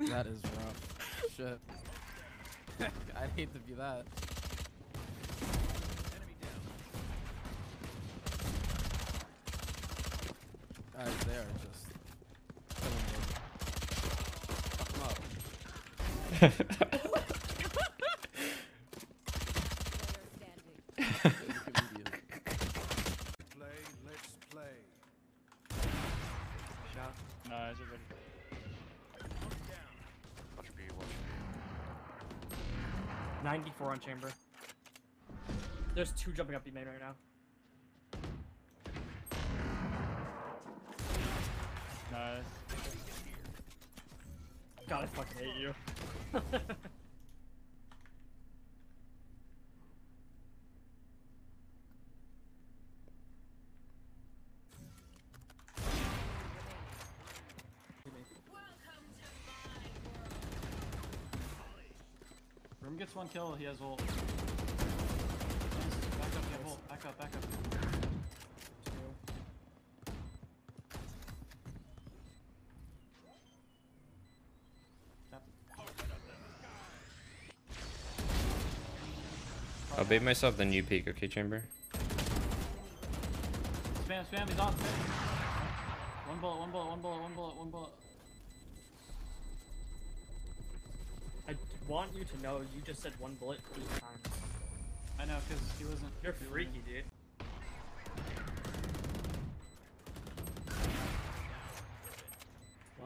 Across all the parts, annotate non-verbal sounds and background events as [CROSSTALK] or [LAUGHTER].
That is rough. Shit. [LAUGHS] I'd hate to be that. Guys, they are just. Fuck 'em up. [LAUGHS] Player standing. Look at Media. Play, let's play. Shot. Nice, you're good. Watch B, watch B. 94 on chamber. There's two jumping up the main right now. Nice. God, I fucking hate you. [LAUGHS] Room gets one kill, he has ult. Back up, he have ult. Back up, back up. I'll bait myself, then you peek, okay, Chamber? Spam, spam, he's on, spam. One bullet, one bullet, one bullet, one bullet, one bullet. I want you to know you just said one bullet eight times. I know, cause he wasn't. You're he wasn't- freaky, dude.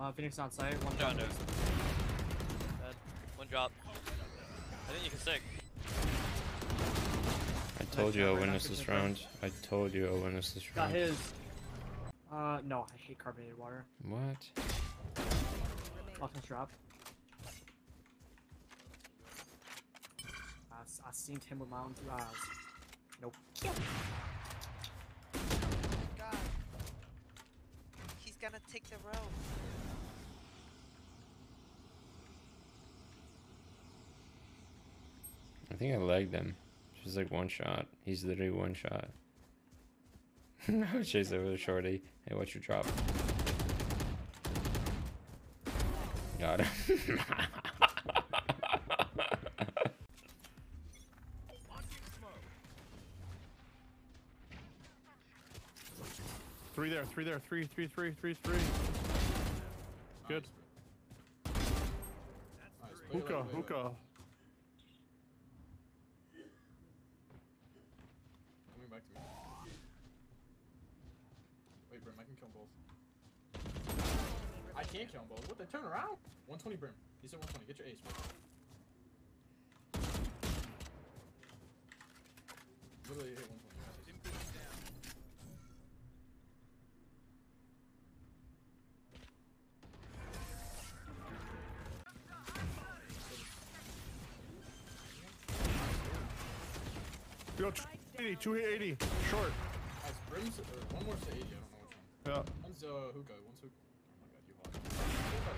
Uh, Phoenix on site. One John down. knows. Dead. One drop. I think you can stick. I told you I'll win knock this this round. I told you I'll win this this Got round. his. Uh, no, I hate carbonated water. What? Fucking drop. I, s- I seen him with my own two eyes. Nope. God. He's gonna take the road. I think I lagged him. She's like one shot. He's literally one shot. [LAUGHS] no, chase over the shorty. Hey, what's your drop? Got him. [LAUGHS] Three there, three there, three, three, three, three, three. Good. Hookah, hookah. Coming back to me. Wait, Brim, I can kill both. I can't kill them both. What the turn around? 120 Brim. He said 120. Get your ace, bro. Literally hit 120. Yo, t- 80, two hit 80. Short. Brim's, or one more to 80. I don't know which one. Yeah. One's uh, hookah. One's hookah. Oh my god.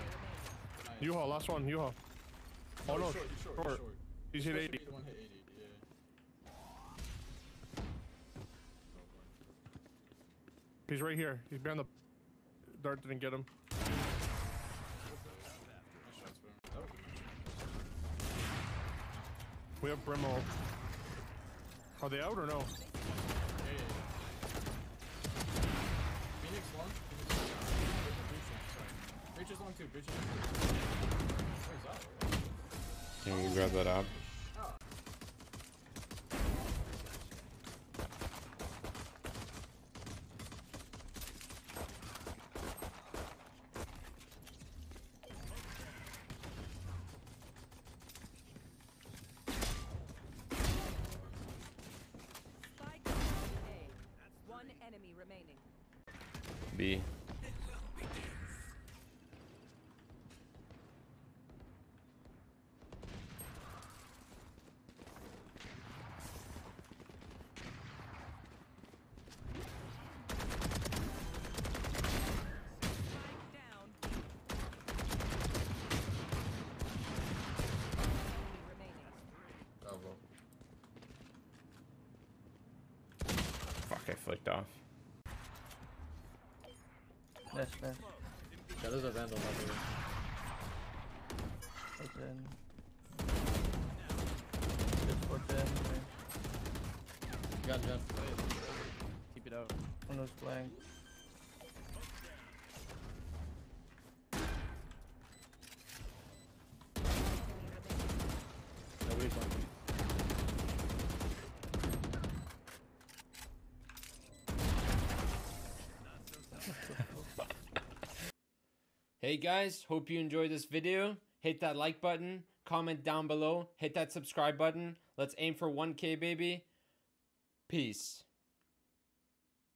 Nice. U-Haul, last one, U-Haul. Oh Oh, no, he's short, he's short, he's short. short. He's hit 80. be the one hit 80, yeah. He's right here. He's behind the dart. Didn't get him. Nice shots, Brim. That was We have Brimo. Are they out or no? Yeah, yeah, yeah. Phoenix long. Phoenix long. Breach long, sorry. Breach is long too. Breach is long too. Where's that? Can you grab that up? B. Fuck, I flicked off. Yes, yes. Yeah, there's a vandal by the way. and just for them. Gun, gun. Keep it out. One was blank. Nobody's on me. Hey guys, hope you enjoyed this video. Hit that like button, comment down below, hit that subscribe button. Let's aim for 1k baby. Peace.